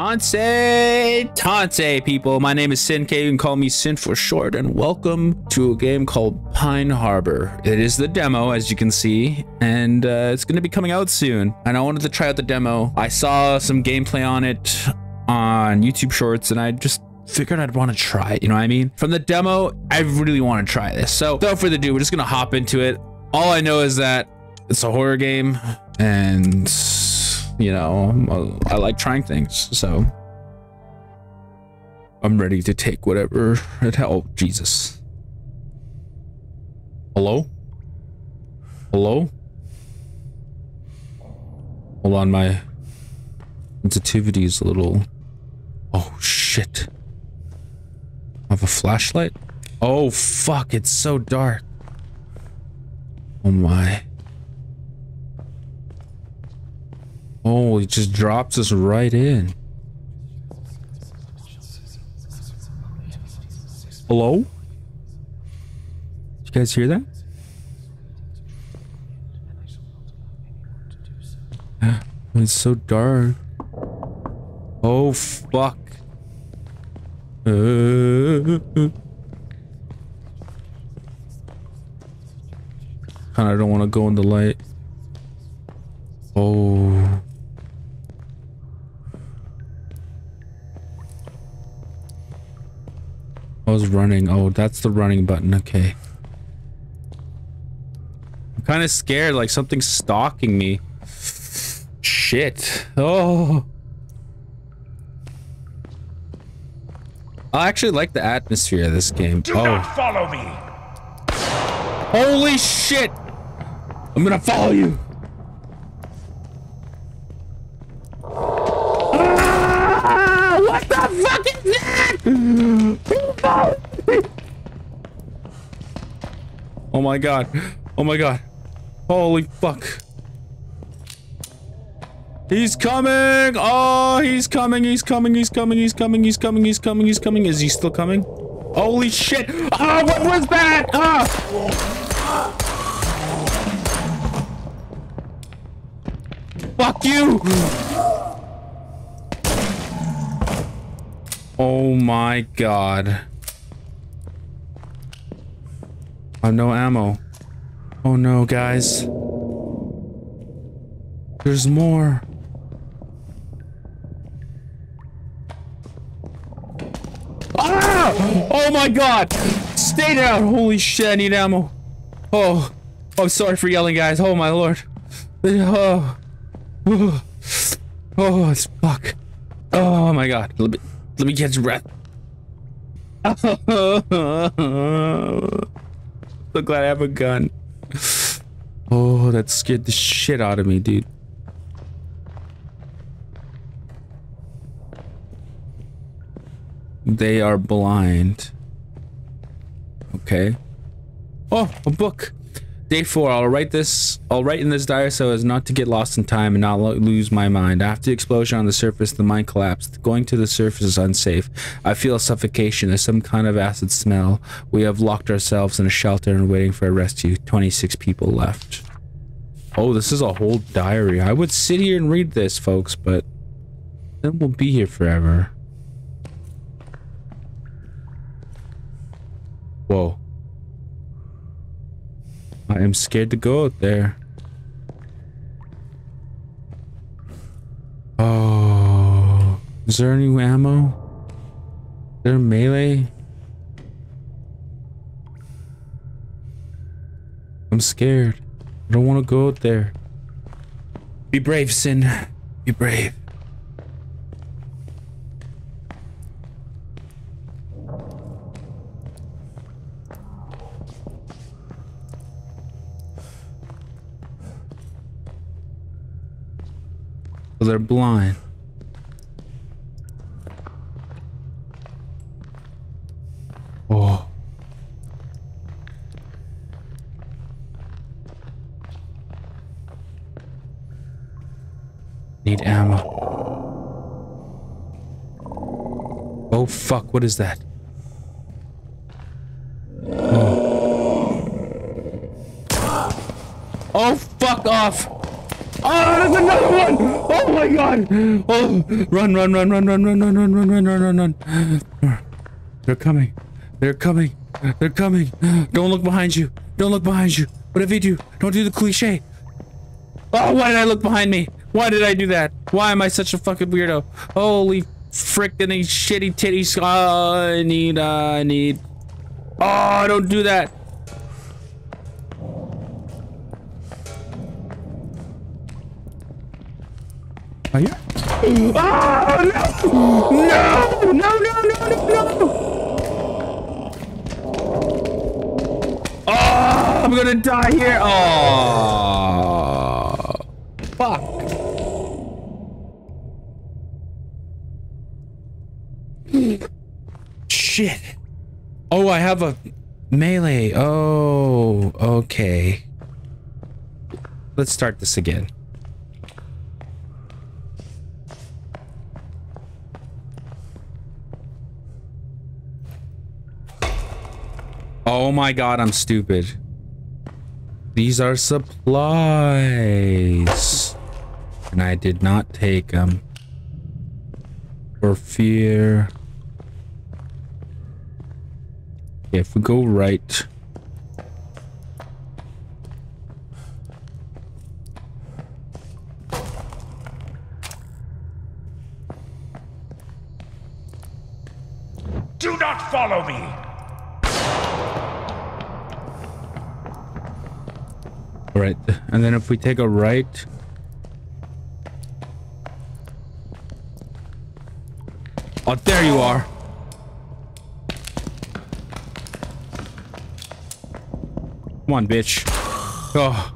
Tante, Tante, people. My name is SinKay. You can call me Sin for short, and welcome to a game called Pine Harbor. It is the demo, as you can see, and uh, it's going to be coming out soon. And I wanted to try out the demo. I saw some gameplay on it on YouTube Shorts, and I just figured I'd want to try it. You know what I mean? From the demo, I really want to try this. So without further ado, we're just going to hop into it. All I know is that it's a horror game, and you know, I like trying things, so I'm ready to take whatever it oh Jesus. Hello? Hello? Hold on, my sensitivity is a little Oh shit. I have a flashlight? Oh fuck, it's so dark. Oh my. Oh, he just drops us right in. Hello? Did You guys hear that? It's so dark. Oh, fuck. Uh, Kinda don't want to go in the light. Oh. I was running. Oh, that's the running button. Okay. I'm kind of scared, like something's stalking me. Shit. Oh. I actually like the atmosphere of this game. Do oh. not follow me. Holy shit! I'm gonna follow you. Ah, what the fuck is that? Oh my god. Oh my god. Holy fuck. He's coming! Oh, he's coming, he's coming, he's coming, he's coming, he's coming, he's coming, he's coming. Is he still coming? Holy shit! Oh, what was that? Ah! Fuck you! Oh my god. I have no ammo. Oh no, guys. There's more. Ah! Oh my god! Stay down! Holy shit, I need ammo. Oh. I'm sorry for yelling, guys. Oh my lord. Oh. Oh, oh it's fuck. Oh my god. Let me, let me catch breath. so glad I have a gun. Oh, that scared the shit out of me, dude. They are blind. Okay. Oh, a book. Day four, I'll write this, I'll write in this diary so as not to get lost in time and not lo lose my mind. After the explosion on the surface, the mine collapsed. Going to the surface is unsafe. I feel suffocation. There's some kind of acid smell. We have locked ourselves in a shelter and waiting for a rescue. 26 people left. Oh, this is a whole diary. I would sit here and read this, folks, but then we'll be here forever. Whoa. I am scared to go out there. Oh, is there any ammo? Is there melee? I'm scared. I don't want to go out there. Be brave, Sin. Be brave. They're blind. Oh. Need ammo. Oh fuck, what is that? Oh. Oh fuck off! There's another one! Oh my god! Oh, run, run, run, run, run, run, run, run, run, run, run, run, run. They're coming. They're coming. They're coming. Don't look behind you. Don't look behind you. Whatever you do, don't do the cliche. Oh, why did I look behind me? Why did I do that? Why am I such a fucking weirdo? Holy frickin' shitty titties. Oh, I need, uh, I need. Oh, don't do that. Are you? Oh, no! No! No, no, no, no, no! Oh, I'm gonna die here. Oh, fuck. Shit. Oh, I have a melee. Oh, okay. Let's start this again. Oh my god, I'm stupid. These are supplies. And I did not take them. For fear. If we go right. Do not follow me! All right, and then if we take a right. Oh, there you are. Come on, bitch. Oh.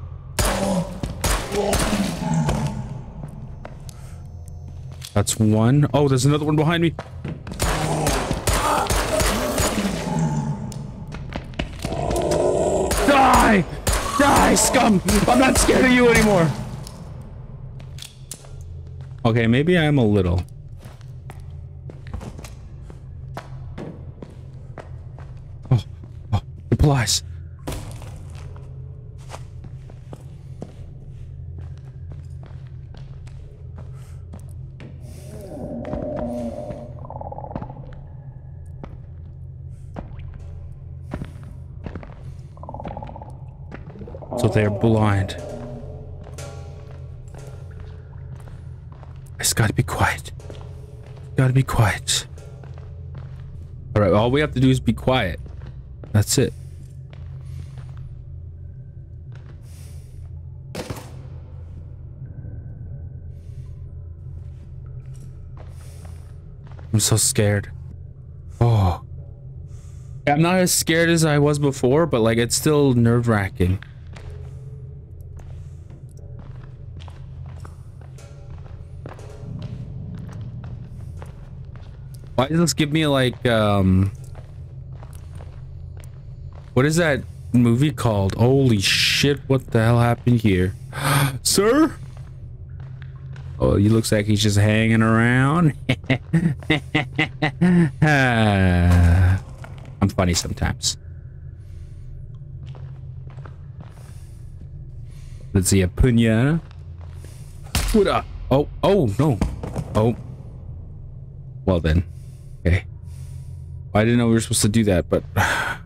That's one. Oh, there's another one behind me. Die! Scum! I'm not scared of you anymore. Okay, maybe I am a little. Oh, oh, supplies. They're blind. I just gotta be quiet. Gotta be quiet. Alright, all we have to do is be quiet. That's it. I'm so scared. Oh. I'm not as scared as I was before, but like it's still nerve wracking. Why does this give me like um what is that movie called? Holy shit, what the hell happened here? Sir? Oh, he looks like he's just hanging around. I'm funny sometimes. Let's see a punya. What up? Oh, oh no. Oh. Well then. I didn't know we were supposed to do that, but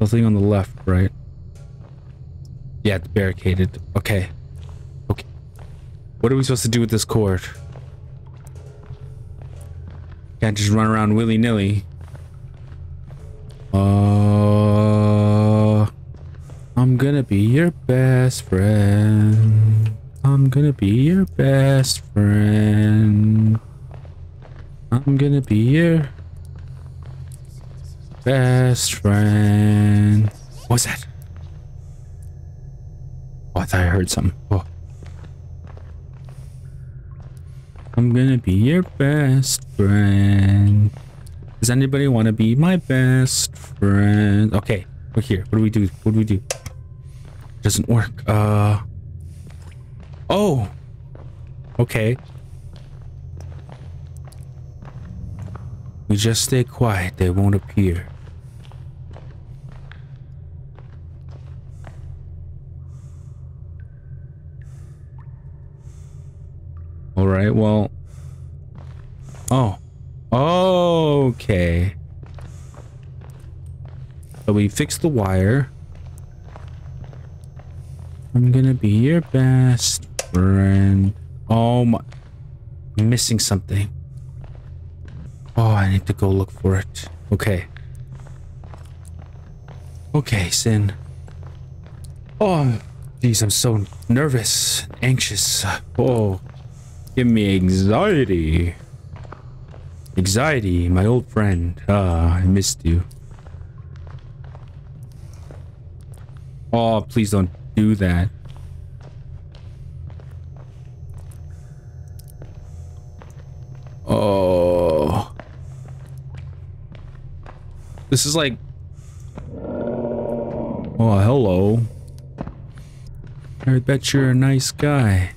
nothing on the left, right? Yeah, it's barricaded. Okay. Okay. What are we supposed to do with this cord? Can't just run around willy-nilly. Uh, I'm gonna be your best friend. I'm gonna be your best friend. I'm gonna be your best friend. What's that? Oh, I thought I heard something. Oh. I'm gonna be your best friend. Does anybody want to be my best friend? Okay, we're here. What do we do? What do we do? Doesn't work. Uh. Oh! Okay. We just stay quiet, they won't appear. Alright, well... Oh. Okay. So we fixed the wire. I'm gonna be your best friend. Oh my. I'm missing something. Oh, I need to go look for it. Okay. Okay, Sin. Oh, geez, I'm so nervous, anxious. Oh, give me anxiety. Anxiety, my old friend. Ah, I missed you. Oh, please don't do that. Oh. This is like... Oh, hello. I bet you're a nice guy.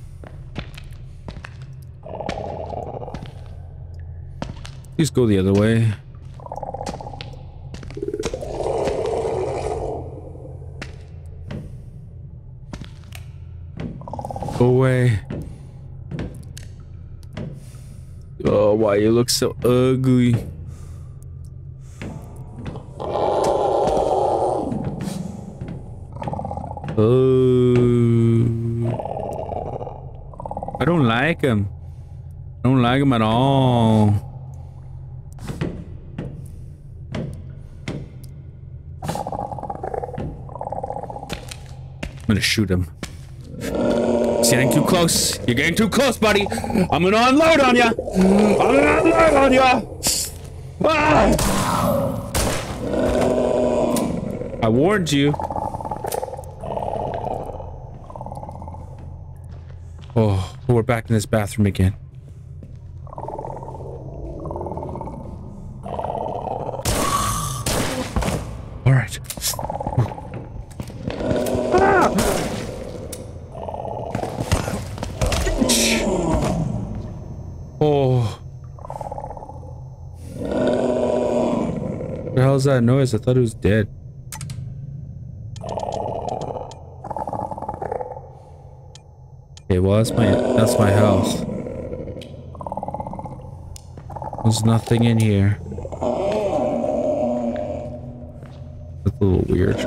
Please go the other way. Go away. Oh, why you look so ugly? Oh. I don't like him. I don't like him at all. I'm gonna shoot him. Getting too close. You're getting too close, buddy. I'm gonna unload on you. I'm gonna unload on. Ah! I warned you. Oh, we're back in this bathroom again. All right. Oh. Is that noise? I thought it was dead. Okay, well that's my that's my house. There's nothing in here. That's a little weird.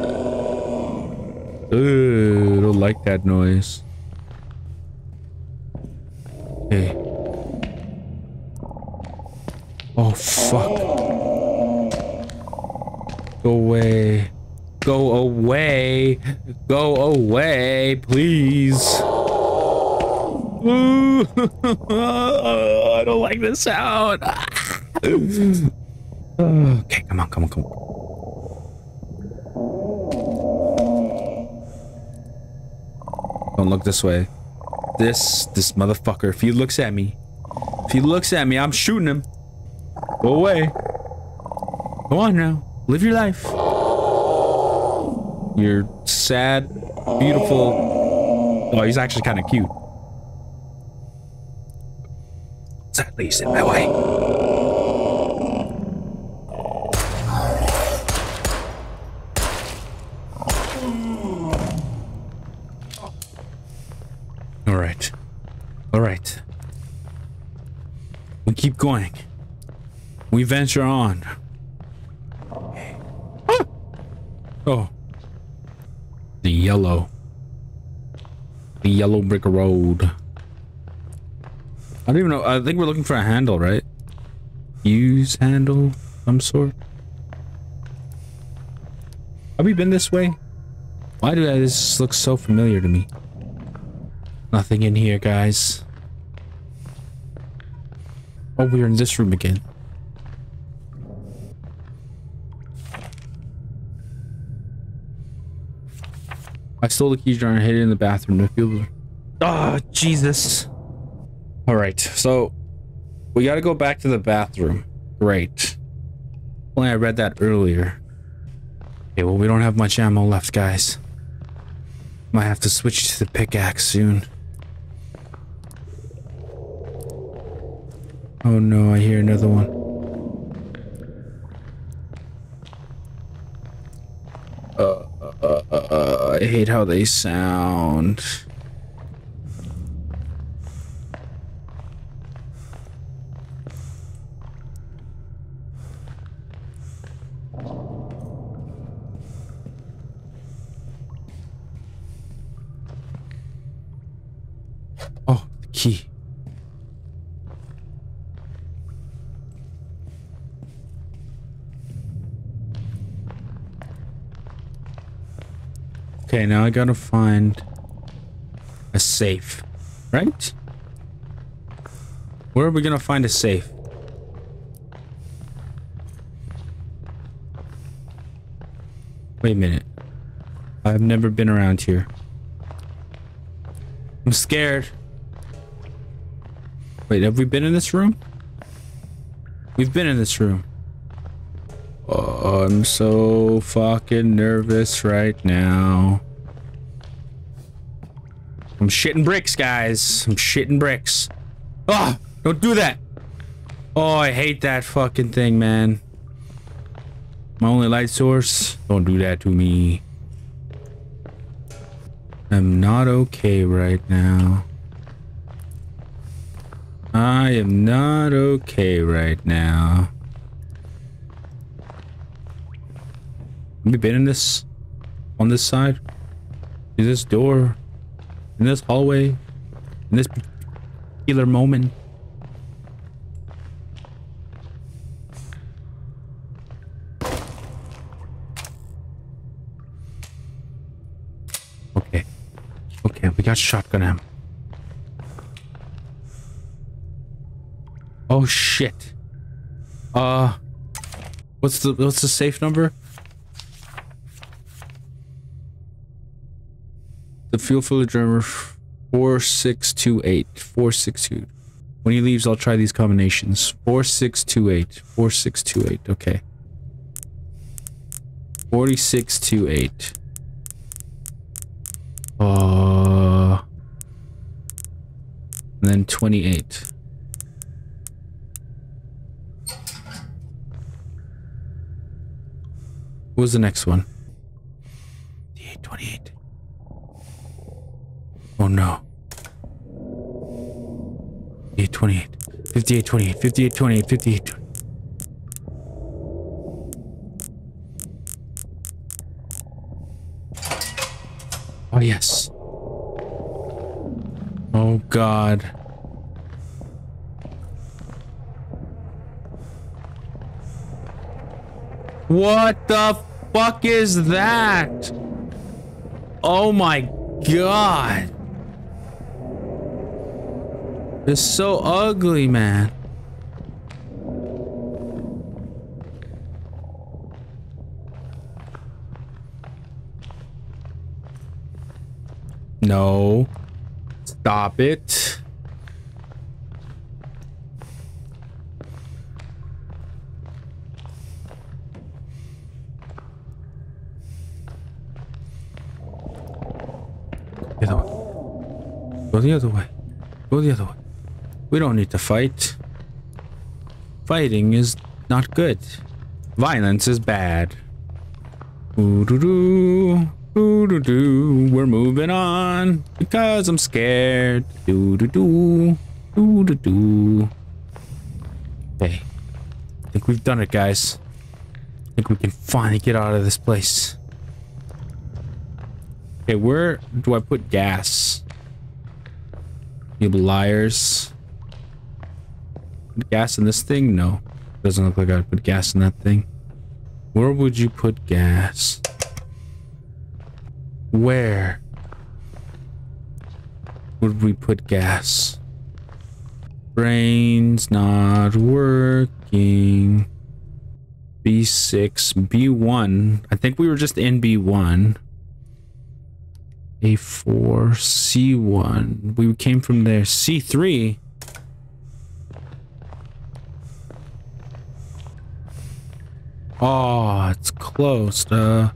Ooh, don't like that noise. Go away. Go away. Go away, please. I don't like this sound. okay, come on, come on, come on. Don't look this way. This, this motherfucker, if he looks at me, if he looks at me, I'm shooting him. Go away. Go on now. Live your life. You're sad, beautiful. Oh, he's actually kind of cute. Sadly, he's in my way. All right. All right. We keep going. We venture on. Ah! Oh. The yellow. The yellow brick road. I don't even know. I think we're looking for a handle, right? Use handle, some sort. Have we been this way? Why do I, this look so familiar to me? Nothing in here, guys. Oh, we're in this room again. I stole the key jar and hid it in the bathroom. No people. Ah, oh, Jesus. All right, so we got to go back to the bathroom. Great. Only I read that earlier. Okay, well, we don't have much ammo left, guys. Might have to switch to the pickaxe soon. Oh no, I hear another one. Uh, uh, uh, uh, I hate how they sound. Oh, the key. Okay, now I gotta find a safe, right? Where are we gonna find a safe? Wait a minute. I've never been around here. I'm scared. Wait, have we been in this room? We've been in this room. Oh, I'm so fucking nervous right now. I'm shitting bricks, guys. I'm shitting bricks. Oh, don't do that. Oh, I hate that fucking thing, man. My only light source. Don't do that to me. I'm not okay right now. I am not okay right now. Have we been in this? On this side? In this door? In this hallway? In this particular moment? Okay. Okay, we got shotgun ammo. Oh shit. Uh what's the what's the safe number? The fuel filler drummer 4628 462. When he leaves, I'll try these combinations. 4628 4628. Okay. 4628. Uh and then 28. What was the next one? The 828. Oh no. 5828. 5828. 5828. 58. Oh yes. Oh god. What the fuck is that? Oh my god. It's so ugly, man. No. Stop it. The other. Go the other way. Go the other way. We don't need to fight. Fighting is not good. Violence is bad. Ooh-doo-doo. Ooh-doo-doo. We're moving on because I'm scared. Doo-doo-doo. Doo-doo-doo. Okay. I think we've done it, guys. I think we can finally get out of this place. Okay, where do I put gas? You liars. Gas in this thing? No. Doesn't look like I'd put gas in that thing. Where would you put gas? Where would we put gas? Brain's not working. B6, B1. I think we were just in B1. A4, C1. We came from there. C3. Oh, it's closed. Uh.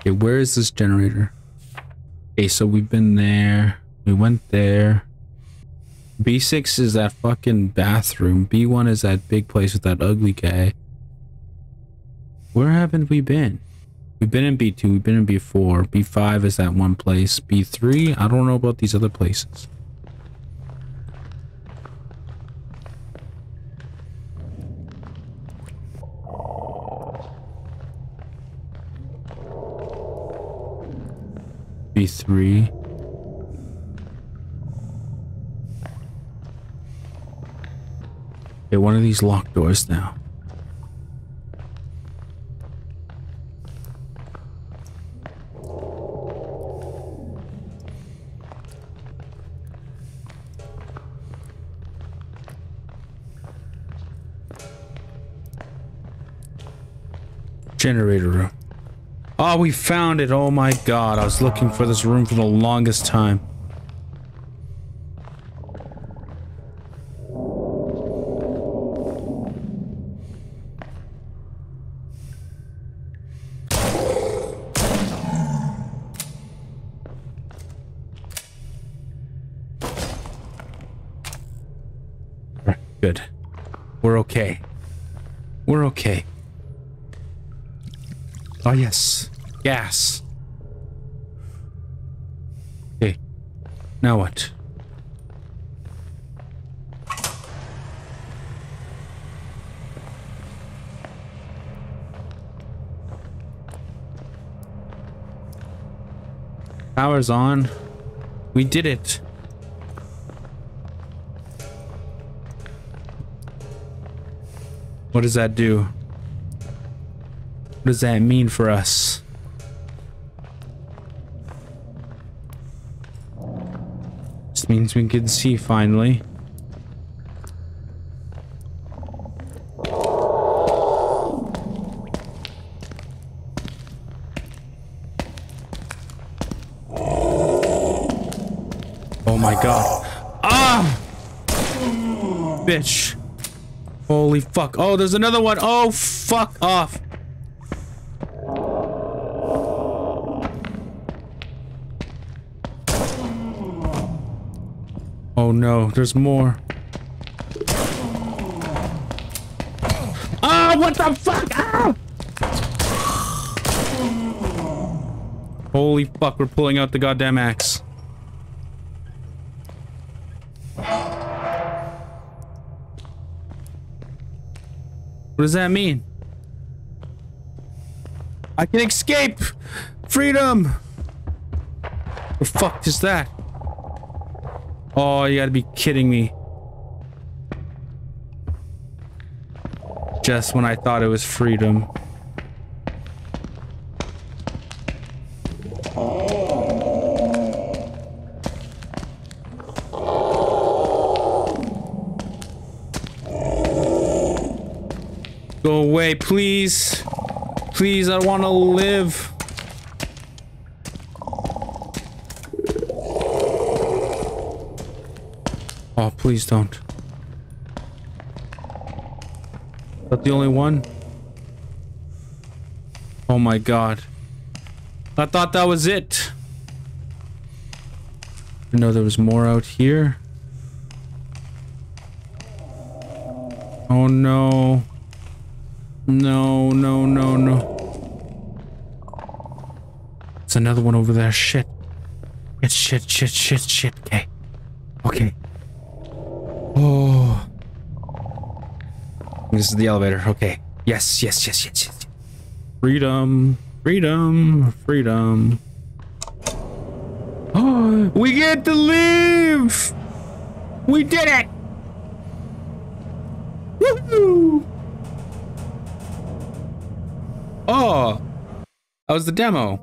Okay, where is this generator? Okay, so we've been there. We went there. B6 is that fucking bathroom. B1 is that big place with that ugly guy. Where haven't we been? We've been in B2, we've been in B4. B5 is that one place. B3, I don't know about these other places. Three. Okay, one of these locked doors now. Generator room. Oh, we found it. Oh my god. I was looking for this room for the longest time. Good. We're okay. We're okay. Oh, yes. Gas. Okay. Now what? Power's on. We did it. What does that do? What does that mean for us? Means we can see finally. Oh my god. Ah! Bitch. Holy fuck. Oh, there's another one. Oh, fuck off. Oh no, there's more. Ah, what the fuck? Ah! Holy fuck, we're pulling out the goddamn axe. What does that mean? I can escape! Freedom! The fuck is that? Oh, you gotta be kidding me. Just when I thought it was freedom. Go away, please. Please, I want to live. Oh, please don't. Is that the only one? Oh my god. I thought that was it. I know there was more out here. Oh no. No, no, no, no. It's another one over there. Shit. It's shit, shit, shit, shit. Okay. Okay. This is the elevator. Okay. Yes, yes, yes, yes, yes. Freedom. Freedom. Freedom. Oh, we get to leave! We did it! Woohoo! Oh, that was the demo.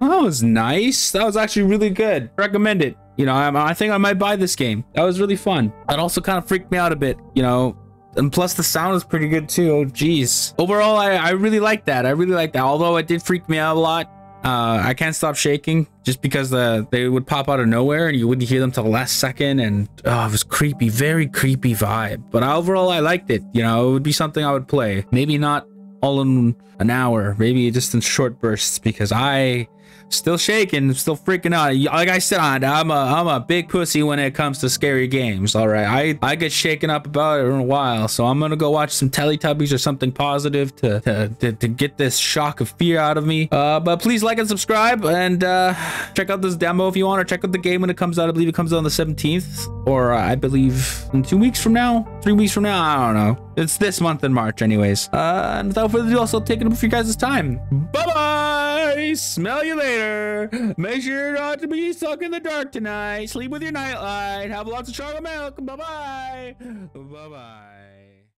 That was nice. That was actually really good. Recommend it. You know, I, I think I might buy this game. That was really fun. That also kind of freaked me out a bit, you know. And plus the sound is pretty good too. Oh, geez. Overall, I, I really like that. I really like that. Although it did freak me out a lot. Uh, I can't stop shaking just because the they would pop out of nowhere and you wouldn't hear them till the last second and oh, it was creepy, very creepy vibe. But overall, I liked it. You know, it would be something I would play. Maybe not all in an hour, maybe just in short bursts because I still shaking, still freaking out. Like I said, I'm a I'm a big pussy when it comes to scary games. All right, I I get shaken up about it in a while, so I'm gonna go watch some Teletubbies or something positive to to, to, to get this shock of fear out of me. Uh, but please like and subscribe and uh, check out this demo if you want, or check out the game when it comes out. I believe it comes out on the 17th, or uh, I believe in two weeks from now, three weeks from now. I don't know. It's this month in March, anyways. Uh, and without further ado, also taking up for you guys' time. Bye bye. Bye. Smell you later. Make sure not to be stuck in the dark tonight. Sleep with your nightlight. Have lots of chocolate milk. Bye bye. Bye bye.